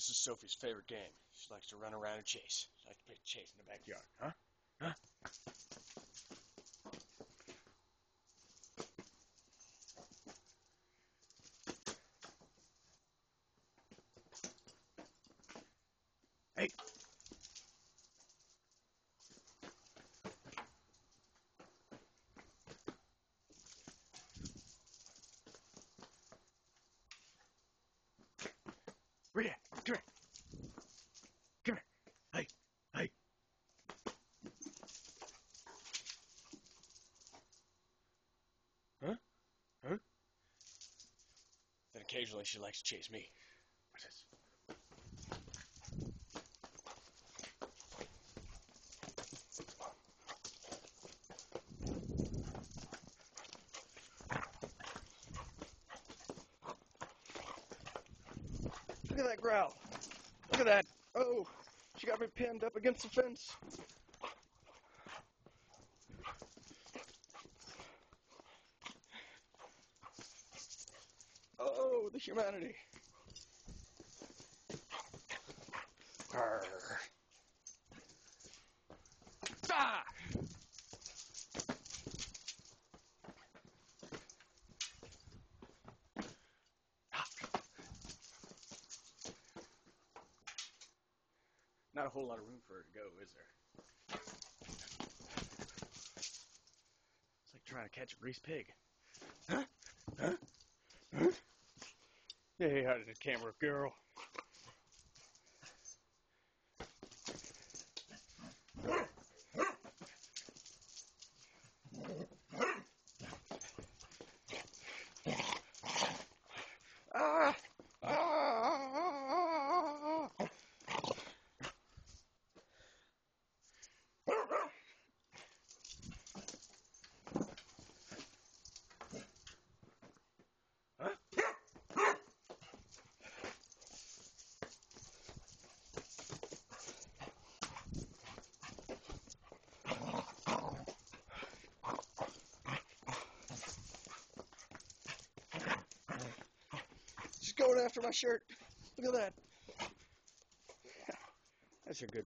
This is Sophie's favorite game. She likes to run around and chase. She likes to play chase in the backyard, huh? Huh? Hey! Where you at? Come here. Come here. Hey. Hey. Huh? Huh? Then occasionally she likes to chase me. What's? Look at that growl. Look at that. Oh, she got me pinned up against the fence. Oh, the humanity. Ah! Not a whole lot of room for her to go, is there? It's like trying to catch a greased pig. Huh? Huh? Huh? Hey, did the camera girl? Ah! Ah! Huh? She's going after my shirt. Look at that. That's a good.